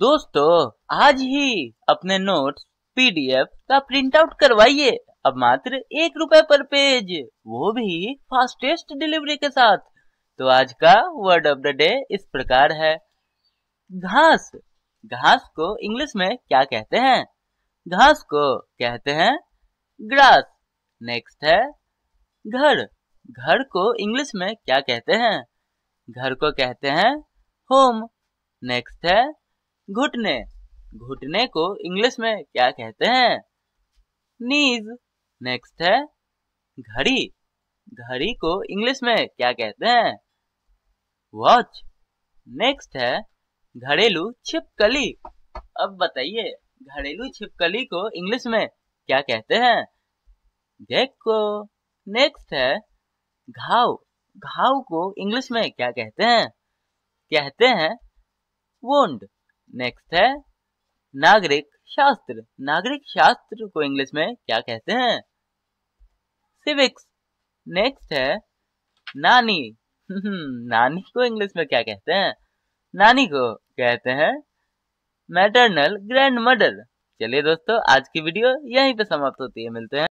दोस्तों, आज ही अपने नोट्स पीडीएफ का प्रिंट आउट करवाइए। अब मात्र एक रुपए पर पेज वो भी फास्टेस्ट डिलीवरी के साथ। तो आज का वर्ड ऑफ़ द डे इस प्रकार है। घास। घास को इंग्लिश में क्या कहते हैं? घास को कहते हैं ग्रास नेक्स्ट है घर। घर को इंग्लिश में क्या कहते हैं? घर को कहते हैं होम नेक्स्ट है घुटने। घुटने को इंग्लिश में क्या कहते हैं? नीज। नेक्स्ट है, घड़ी। घड़ी को इंग्लिश में क्या कहते हैं? वॉच नेक्स्ट है, घरेलू छिपकली। अब बताइए, घरेलू छिपकली को इंग्लिश में क्या कहते हैं? देखो। नेक्स्ट है, घाव। घाव को इंग्लिश में क्या कहते हैं? कहते हैं वोंड नेक्स्ट है, नागरिक शास्त्र। नागरिक शास्त्र को इंग्लिश में क्या कहते हैं? सिविक्स नेक्स्ट है, नानी। नानी को इंग्लिश में क्या कहते हैं? नानी को कहते हैं मैटरनल ग्रैंड मदर चलिए दोस्तों, आज की वीडियो यहीं पे समाप्त होती है। मिलते हैं।